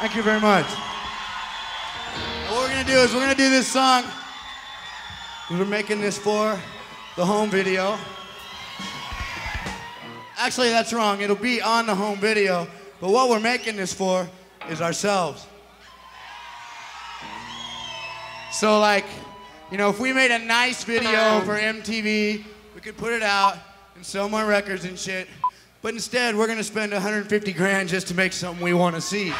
Thank you very much. What we're gonna do is we're gonna do this song. We're making this for the home video. Actually, that's wrong. It'll be on the home video. But what we're making this for is ourselves. So, like, you know, if we made a nice video for MTV, we could put it out and sell more records and shit. But instead, we're gonna spend 150 grand just to make something we wanna see. I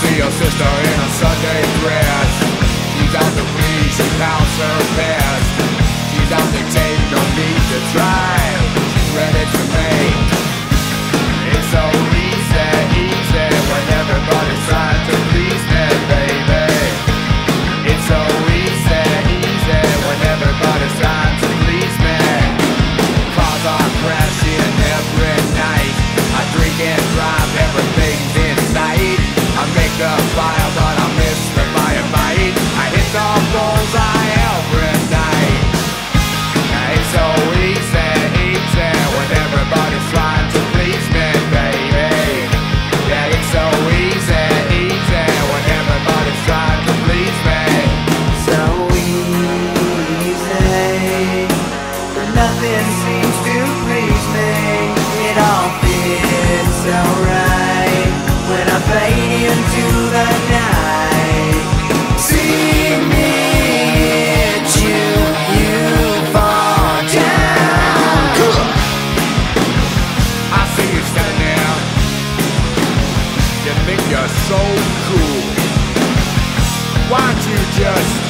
see your sister in a Sunday dress. She's out to please, she pounds her best. Nothing seems to please me. It all fits so right when I fade into the night. See me hit you, you fall down. I see you standing there. You think you're so cool. Why don't you just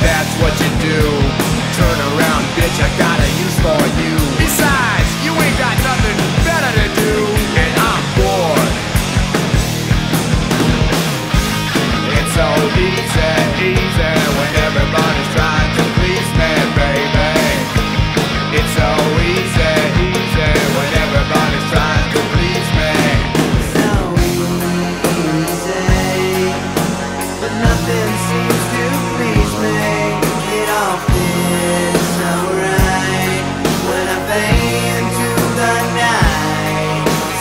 that's what you do. Turn around, bitch, I got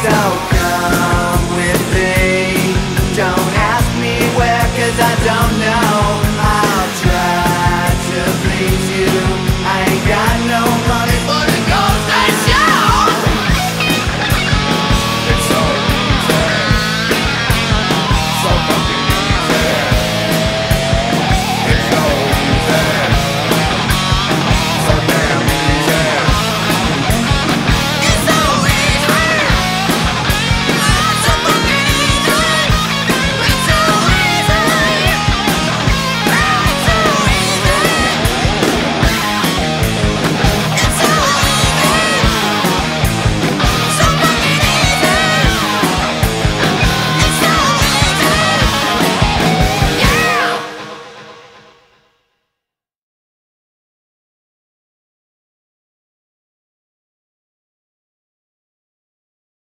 out